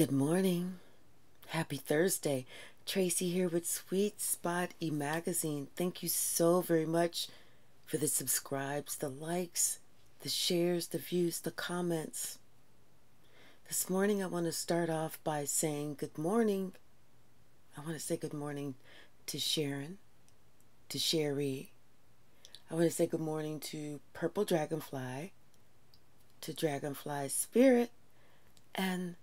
Good morning. Happy Thursday. Tracy here with Sweet Spot E Magazine. Thank you so very much for the subscribes, the likes, the shares, the views, the comments. This morning I want to start off by saying good morning. I want to say good morning to Sharon, to Sherry. I want to say good morning to Purple Dragonfly, to Dragonfly Spirit, and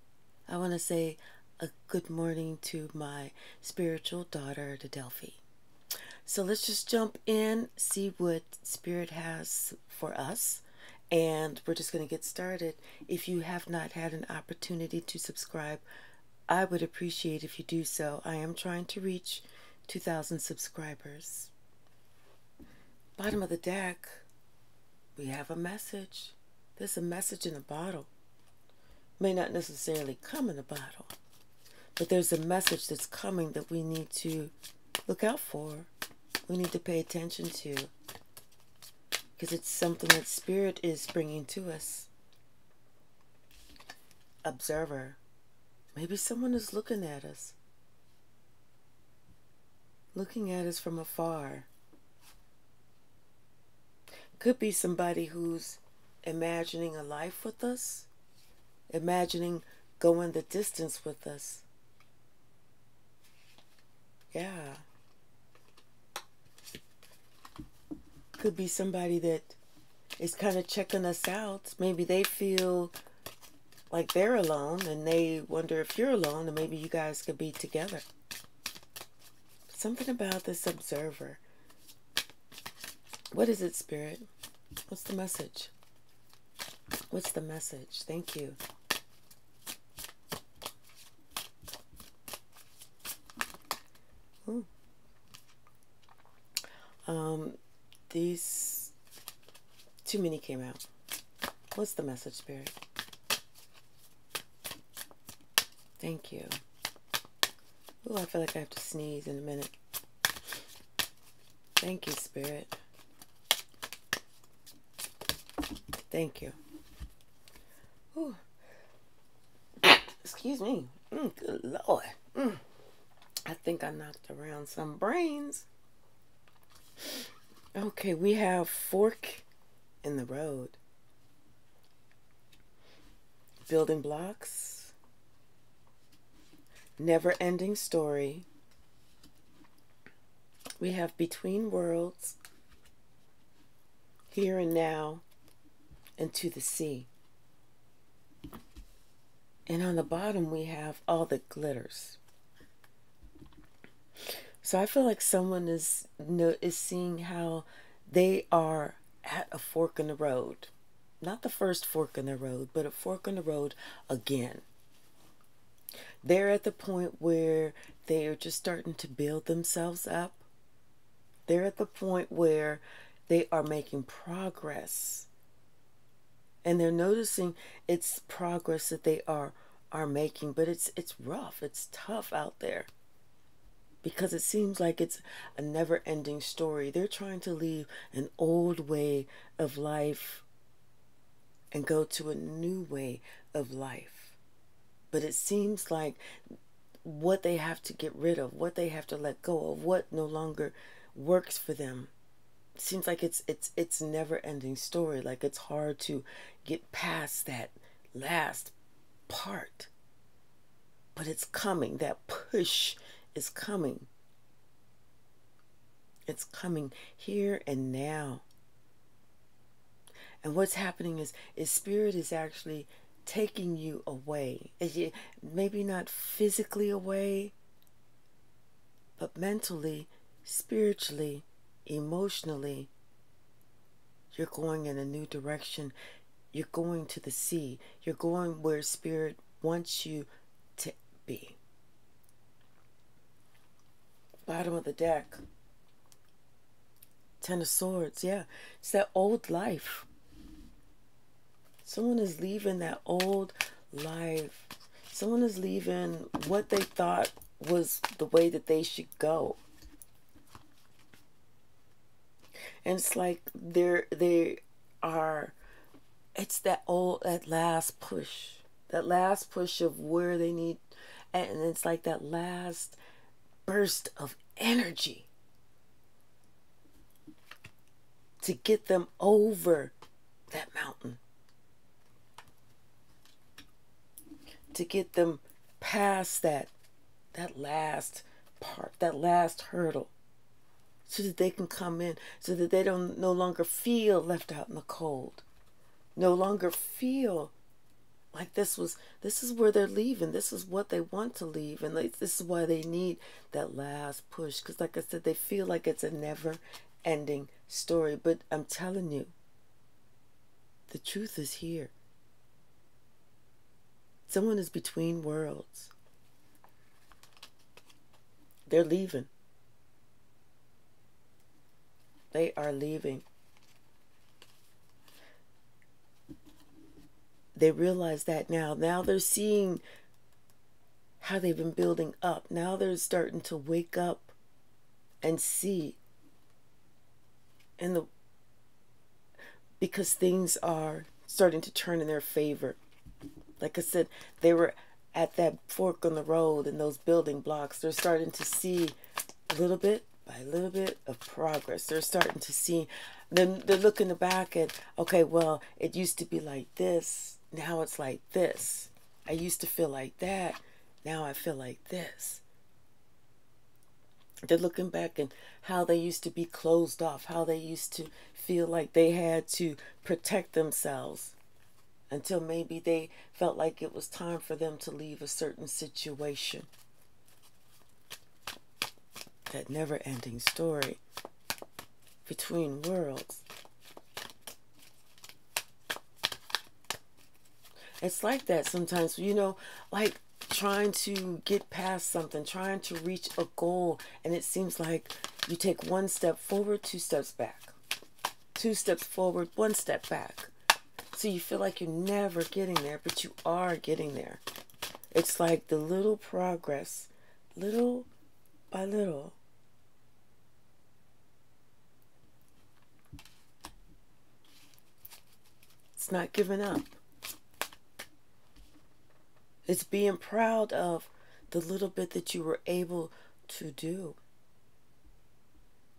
I want to say a good morning to my spiritual daughter, Delphi. So let's just jump in, see what Spirit has for us, and we're just going to get started. If you have not had an opportunity to subscribe, I would appreciate if you do so. I am trying to reach 2,000 subscribers. Bottom of the deck, we have a message. There's a message in a bottle. May not necessarily come in a bottle, but there's a message that's coming that we need to look out for. We need to pay attention to because it's something that Spirit is bringing to us. Observer. Maybe someone is looking at us, looking at us from afar. Could be somebody who's imagining a life with us, imagining going the distance with us. Yeah. Could be somebody that is kind of checking us out. Maybe they feel like they're alone and they wonder if you're alone and maybe you guys could be together. Something about this observer. What is it, Spirit? What's the message? What's the message? Thank you. Ooh. Um, these too many came out. What's the message, Spirit? Thank you. Oh, I feel like I have to sneeze in a minute. Thank you, Spirit. Thank you. Ooh. Excuse me. Mm, good Lord. Mm. I think I knocked around some brains. Okay, we have fork in the road. Building blocks. Never ending story. We have between worlds, here and now, and to the sea. And on the bottom, we have all the glitters. So I feel like someone is is seeing how they are at a fork in the road. Not the first fork in the road, but a fork in the road again. They're at the point where they are just starting to build themselves up. They're at the point where they are making progress. And they're noticing it's progress that they are are making, but it's it's rough, it's tough out there because it seems like it's a never ending story. They're trying to leave an old way of life and go to a new way of life. But it seems like what they have to get rid of, what they have to let go of, what no longer works for them. Seems like it's it's it's never ending story. Like it's hard to get past that last part. But it's coming. That push is coming. It's coming here and now. And what's happening is, is spirit is actually taking you away. Maybe not physically away, but mentally, spiritually, emotionally. You're going in a new direction. You're going to the sea. You're going where spirit wants you to be bottom of the deck. Ten of Swords, yeah. It's that old life. Someone is leaving that old life. Someone is leaving what they thought was the way that they should go. And it's like they're they are it's that old that last push. that last push of where they need and it's like that last burst of energy to get them over that mountain. To get them past that that last part that last hurdle so that they can come in so that they don't no longer feel left out in the cold no longer feel like this was this is where they're leaving. This is what they want to leave. And like, this is why they need that last push. Because like i said they feel like it's a never ending story. But i'm telling you the truth is here. Someone is between worlds. They're leaving. They are leaving they realize that now. Now they're seeing how they've been building up. Now they're starting to wake up and see. And the because things are starting to turn in their favor. Like I said, they were at that fork on the road and those building blocks. They're starting to see a little bit by a little bit of progress. They're starting to see, then they're looking back at, okay, well, it used to be like this now it's like this. I used to feel like that. Now I feel like this. They're looking back and how they used to be closed off, how they used to feel like they had to protect themselves until maybe they felt like it was time for them to leave a certain situation. That never ending story between worlds. It's like that sometimes, you know, like trying to get past something, trying to reach a goal, and it seems like you take one step forward, two steps back. Two steps forward, one step back. So you feel like you're never getting there, but you are getting there. It's like the little progress, little by little. It's not giving up. It's being proud of the little bit that you were able to do,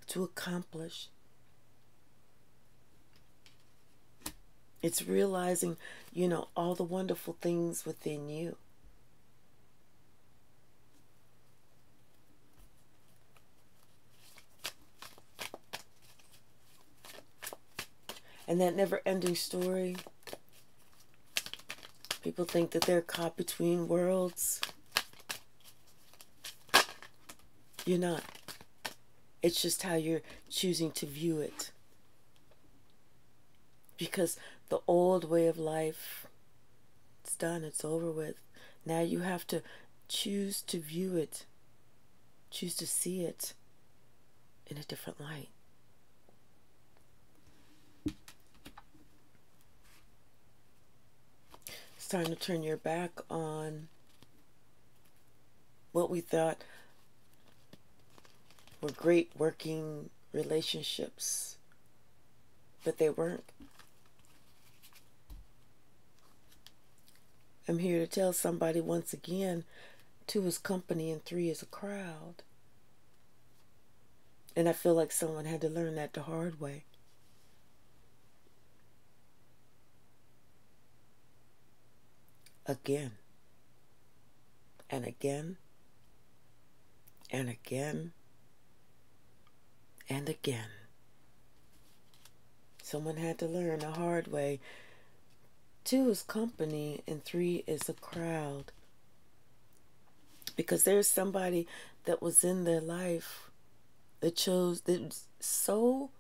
to accomplish. It's realizing, you know, all the wonderful things within you. And that never ending story People think that they're caught between worlds. You're not. It's just how you're choosing to view it. Because the old way of life, it's done, it's over with. Now you have to choose to view it, choose to see it in a different light. Time to turn your back on what we thought were great working relationships, but they weren't. I'm here to tell somebody once again two is company and three is a crowd. And I feel like someone had to learn that the hard way. Again and again and again and again. Someone had to learn the hard way. Two is company and three is a crowd. Because there's somebody that was in their life that chose that was so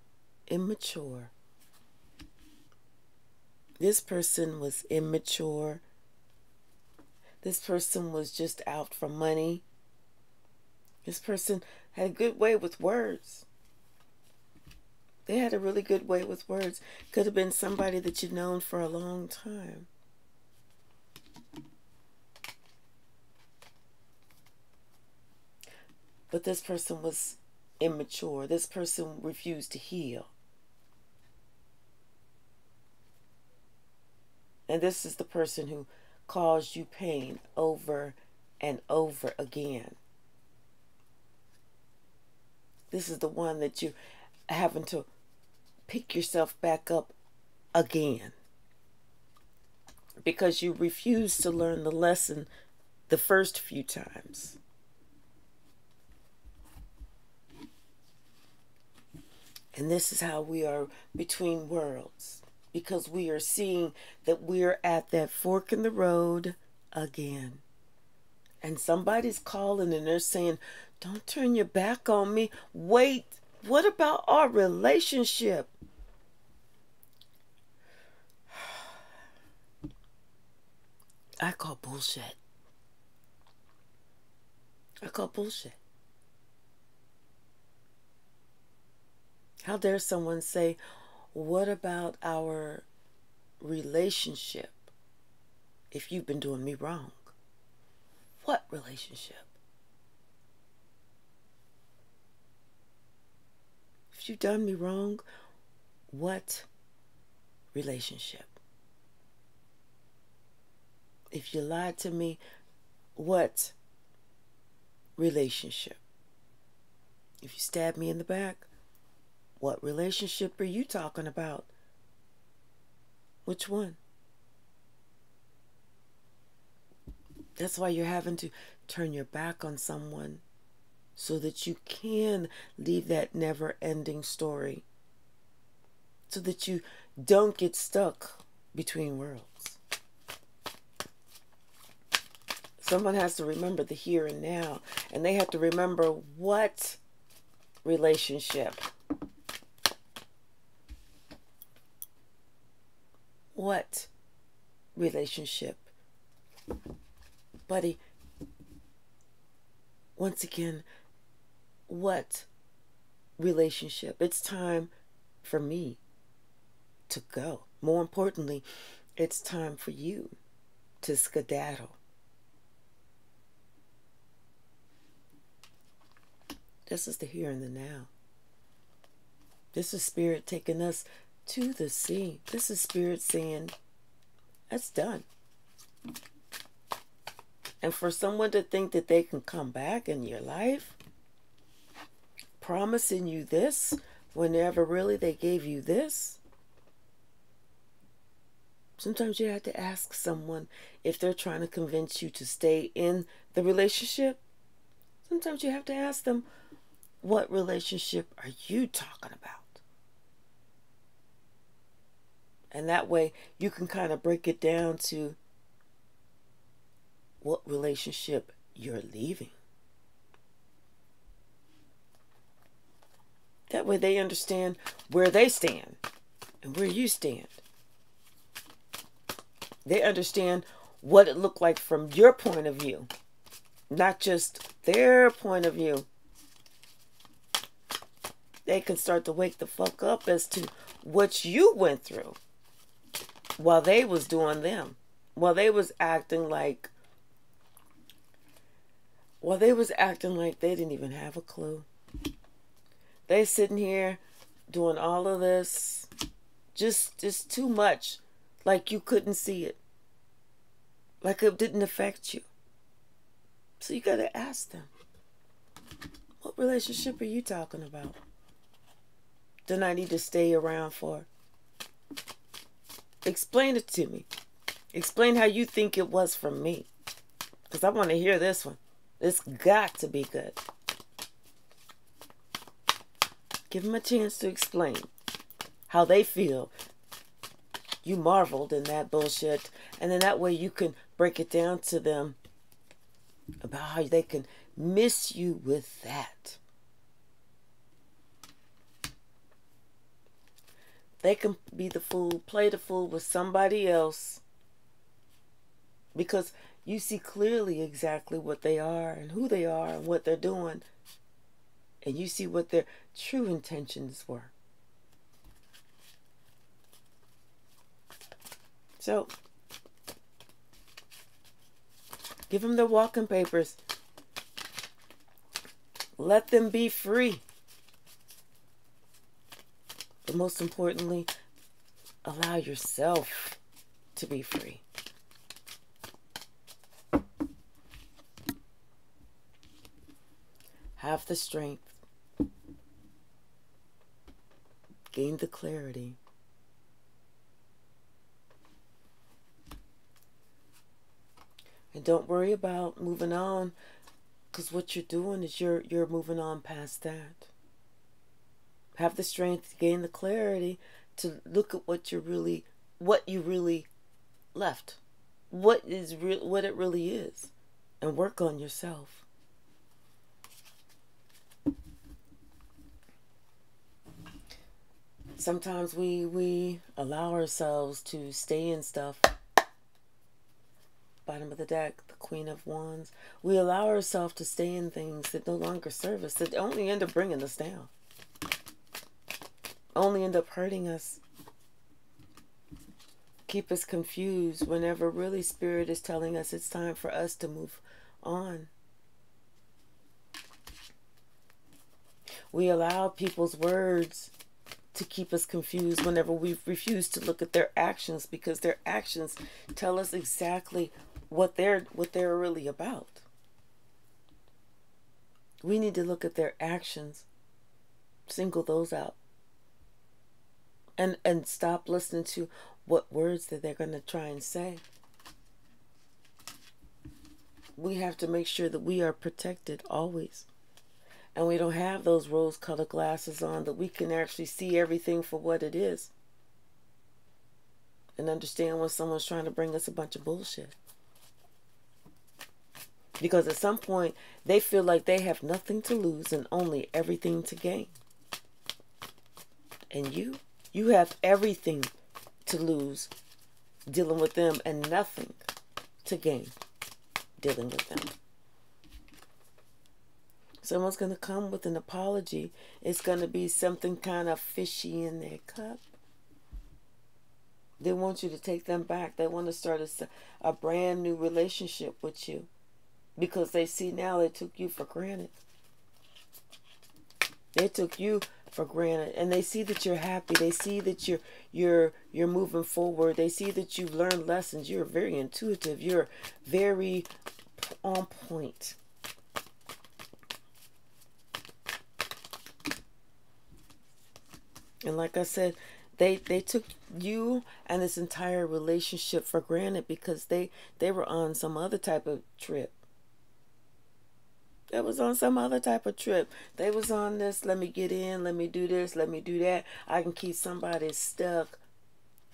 immature. This person was immature this person was just out for money. This person had a good way with words. They had a really good way with words. Could have been somebody that you've known for a long time. But this person was immature. This person refused to heal. And this is the person who caused you pain over and over again. This is the one that you having to pick yourself back up again because you refuse to learn the lesson the first few times. And this is how we are between worlds because we are seeing that we're at that fork in the road again. And somebody's calling and they're saying, Don't turn your back on me. Wait, what about our relationship? I call bullshit. I call bullshit. How dare someone say, What about our relationship if you've been doing me wrong? What relationship? If you've done me wrong, what relationship? If you lied to me, what relationship? If you stabbed me in the back, what relationship are you talking about? Which one? That's why you're having to turn your back on someone so that you can leave that never ending story. So that you don't get stuck between worlds. Someone has to remember the here and now, and they have to remember what relationship. What relationship? Buddy, once again, what relationship? It's time for me to go. More importantly, it's time for you to skedaddle. This is the here and the now. This is Spirit taking us to the sea. This is Spirit saying, that's done. And for someone to think that they can come back in your life, promising you this whenever really they gave you this, sometimes you have to ask someone if they're trying to convince you to stay in the relationship. Sometimes you have to ask them, what relationship are you talking about? And that way you can kind of break it down to what relationship you're leaving. That way they understand where they stand and where you stand. They understand what it looked like from your point of view, not just their point of view they can start to wake the fuck up as to what you went through while they was doing them. While they was acting like while they was acting like they didn't even have a clue. They sitting here doing all of this just just too much. Like you couldn't see it. Like it didn't affect you. So you got to ask them what relationship are you talking about? Then I need to stay around for? Explain it to me. Explain how you think it was from me. Because I want to hear this one. It's got to be good. Give them a chance to explain how they feel. You marveled in that bullshit. And then that way you can break it down to them about how they can miss you with that. They can be the fool, play the fool with somebody else because you see clearly exactly what they are and who they are and what they're doing. And you see what their true intentions were. So, give them their walking papers. Let them be free. But most importantly, allow yourself to be free. Have the strength, gain the clarity. And don't worry about moving on because what you're doing is you're you're moving on past that. Have the strength to gain the clarity to look at what you really what you really left. What is real what it really is and work on yourself. Sometimes we we allow ourselves to stay in stuff bottom of the deck, the Queen of Wands. We allow ourselves to stay in things that no longer serve us, that only end up bringing us down, only end up hurting us, keep us confused whenever really Spirit is telling us it's time for us to move on. We allow people's words to keep us confused whenever we refuse to look at their actions because their actions tell us exactly what they're what they're really about. We need to look at their actions, single those out. And and stop listening to what words that they're going to try and say. We have to make sure that we are protected always. And we don't have those rose colored glasses on that we can actually see everything for what it is. And understand when someone's trying to bring us a bunch of bullshit. Because at some point, they feel like they have nothing to lose and only everything to gain. And you, you have everything to lose dealing with them and nothing to gain dealing with them. Someone's going to come with an apology. It's going to be something kind of fishy in their cup. They want you to take them back. They want to start a, a brand new relationship with you because they see now they took you for granted. They took you for granted and they see that you're happy. They see that you're you're you're moving forward. They see that you've learned lessons. You're very intuitive. You're very on point. And like I said, they they took you and this entire relationship for granted because they they were on some other type of trip they was on some other type of trip. They was on this, let me get in, let me do this, let me do that. I can keep somebody stuck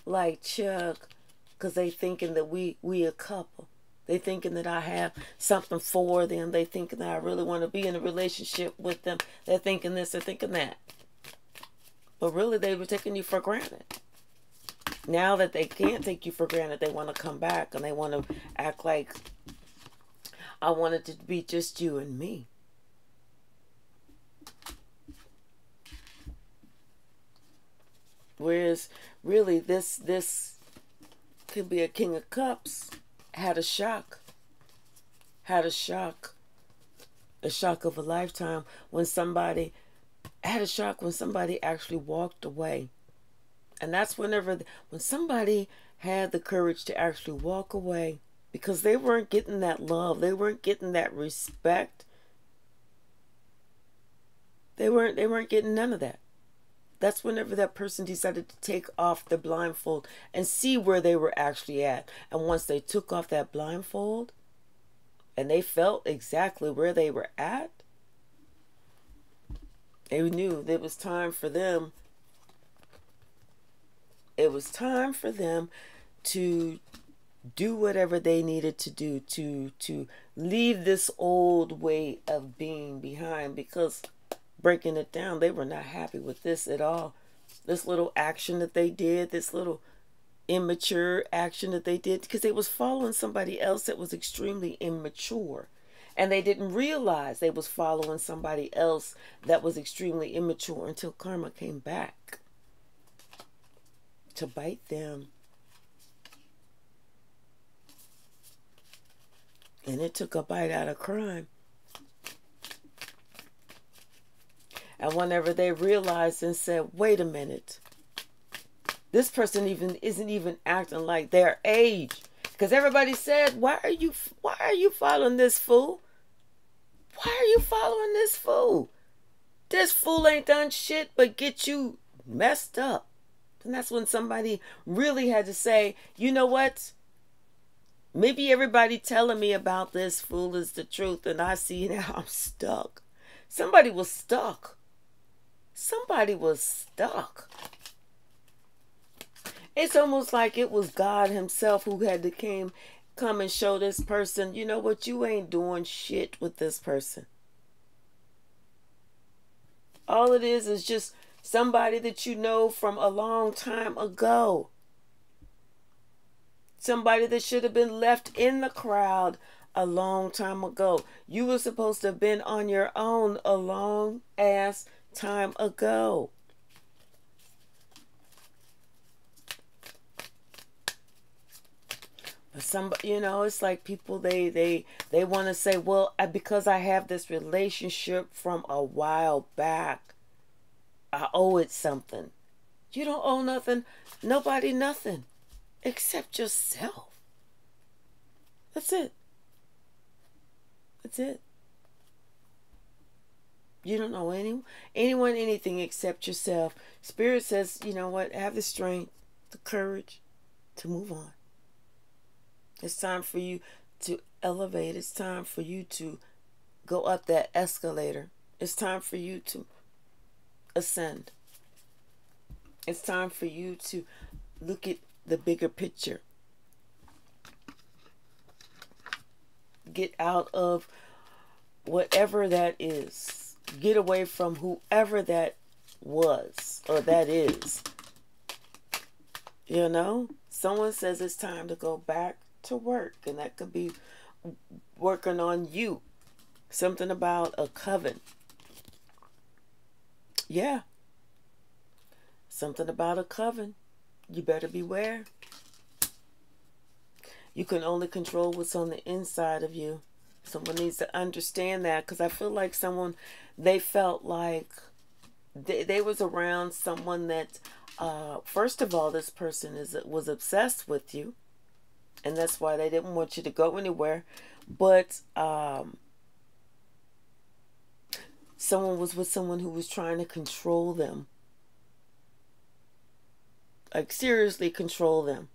like Chuck because they thinking that we, we a couple. They thinking that I have something for them. They thinking that I really want to be in a relationship with them. They're thinking this, they're thinking that. But really, they were taking you for granted. Now that they can't take you for granted, they want to come back and they want to act like I wanted it to be just you and me. Whereas really this this could be a king of cups had a shock. Had a shock. A shock of a lifetime when somebody had a shock when somebody actually walked away. And that's whenever when somebody had the courage to actually walk away because they weren't getting that love. They weren't getting that respect. They weren't they weren't getting none of that. That's whenever that person decided to take off the blindfold and see where they were actually at. And once they took off that blindfold and they felt exactly where they were at, they knew it was time for them. It was time for them to do whatever they needed to do to to leave this old way of being behind because breaking it down they were not happy with this at all. This little action that they did this little immature action that they did because they was following somebody else that was extremely immature. And they didn't realize they was following somebody else that was extremely immature until karma came back to bite them And it took a bite out of crime. And whenever they realized and said, wait a minute, this person even isn't even acting like their age. Because everybody said, why are you why are you following this fool? Why are you following this fool? This fool ain't done shit but get you messed up. And that's when somebody really had to say, you know what? Maybe everybody telling me about this fool is the truth, and I see now I'm stuck. Somebody was stuck. Somebody was stuck. It's almost like it was God Himself who had to came come and show this person, you know what, you ain't doing shit with this person. All it is is just somebody that you know from a long time ago. Somebody that should have been left in the crowd a long time ago. You were supposed to have been on your own a long ass time ago. But some, you know, it's like people they they they want to say, well, because I have this relationship from a while back, I owe it something. You don't owe nothing, nobody nothing, except yourself. That's it. That's it. You don't know any anyone anything except yourself. Spirit says, you know what? Have the strength, the courage to move on. It's time for you to elevate. It's time for you to go up that escalator. It's time for you to ascend. It's time for you to look at the bigger picture. Get out of whatever that is. Get away from whoever that was or that is. You know, someone says it's time to go back to work, and that could be working on you. Something about a coven. Yeah. Something about a coven. You better beware. You can only control what's on the inside of you. Someone needs to understand that because I feel like someone, they felt like they, they was around someone that, uh, first of all, this person is was obsessed with you and that's why they didn't want you to go anywhere. But um, someone was with someone who was trying to control them, like seriously control them,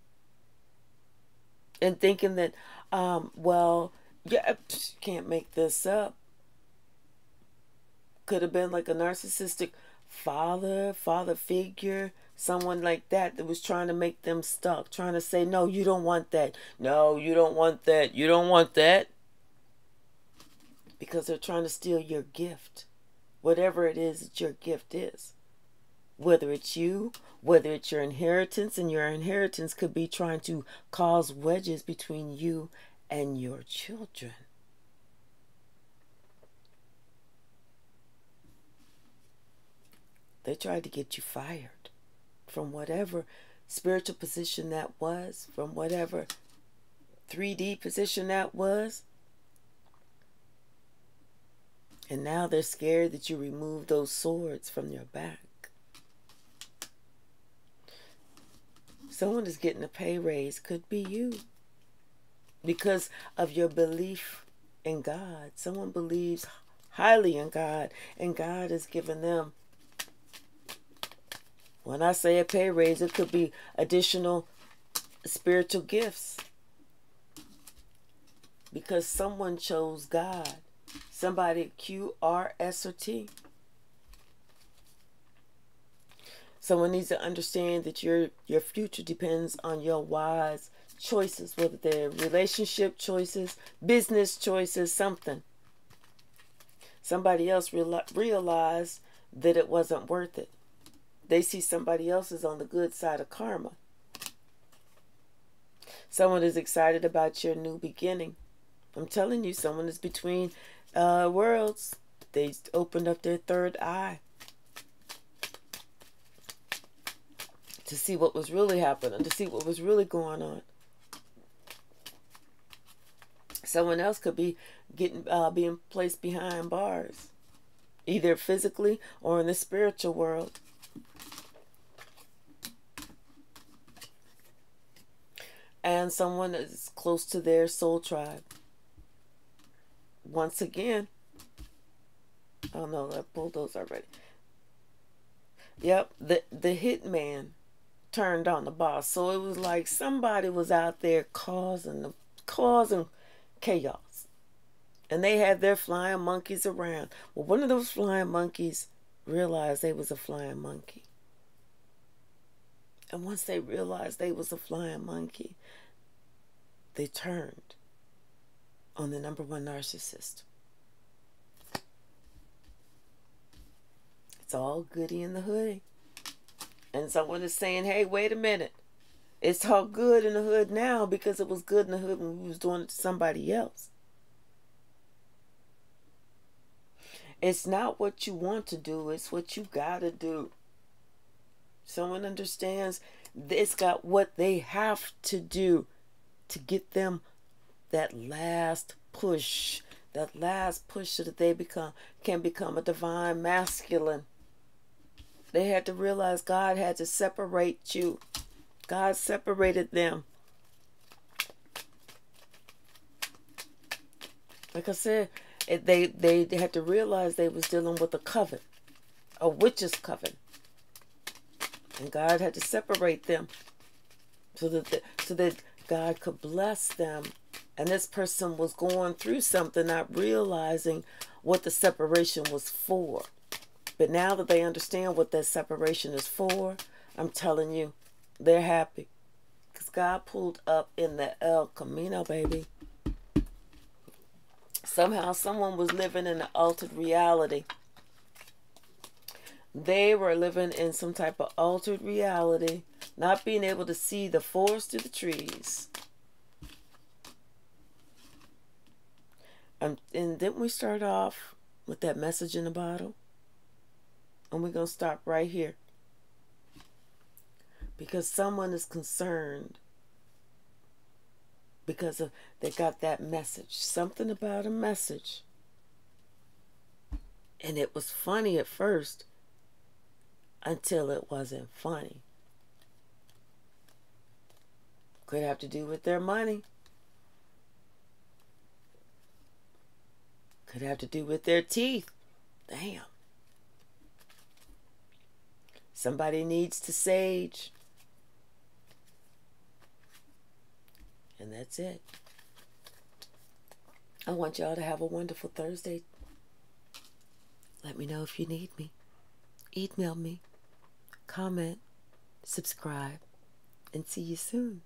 and thinking that, um, well, yeah, can't make this up. Could have been like a narcissistic father, father figure someone like that that was trying to make them stuck, trying to say, no, you don't want that. No, you don't want that. You don't want that. Because they're trying to steal your gift, whatever it is that your gift is. Whether it's you, whether it's your inheritance, and your inheritance could be trying to cause wedges between you and your children. They tried to get you fired from whatever spiritual position that was, from whatever 3D position that was. And now they're scared that you remove those swords from your back. Someone is getting a pay raise, could be you. Because of your belief in God. Someone believes highly in God, and God has given them when I say a pay raise, it could be additional spiritual gifts. Because someone chose God. Somebody Q, R, S, or T. Someone needs to understand that your your future depends on your wise choices, whether they're relationship choices, business choices, something. Somebody else real, realized that it wasn't worth it. They see somebody else is on the good side of karma. Someone is excited about your new beginning. I'm telling you, someone is between uh, worlds. They opened up their third eye to see what was really happening, to see what was really going on. Someone else could be getting uh, being placed behind bars, either physically or in the spiritual world. and someone is close to their soul tribe. Once again, Oh no, I pulled those already. Yep, the the hitman turned on the boss. So it was like somebody was out there causing the causing chaos. And they had their flying monkeys around. Well, one of those flying monkeys realized they was a flying monkey. And once they realized they was a flying monkey, they turned on the number one narcissist. It's all goody in the hood. And someone is saying, hey, wait a minute. It's all good in the hood now because it was good in the hood when we was doing it to somebody else. It's not what you want to do, it's what you gotta do. Someone understands it's got what they have to do to get them that last push, that last push so that they become can become a divine masculine. They had to realize God had to separate you. God separated them. Like I said, they they had to realize they was dealing with a coven, a witch's coven. And God had to separate them so that the, so that God could bless them. And this person was going through something, not realizing what the separation was for. But now that they understand what that separation is for, I'm telling you, they're happy. Because God pulled up in the El Camino, baby. Somehow someone was living in an altered reality. They were living in some type of altered reality, not being able to see the forest through the trees. Um, and didn't we start off with that message in the bottle? And we're going to stop right here. Because someone is concerned because of they got that message. Something about a message. And it was funny at first until it wasn't funny. Could have to do with their money. Could have to do with their teeth. Damn. Somebody needs to sage. And that's it. I want y'all to have a wonderful Thursday. Let me know if you need me. Email me, comment, subscribe, and see you soon.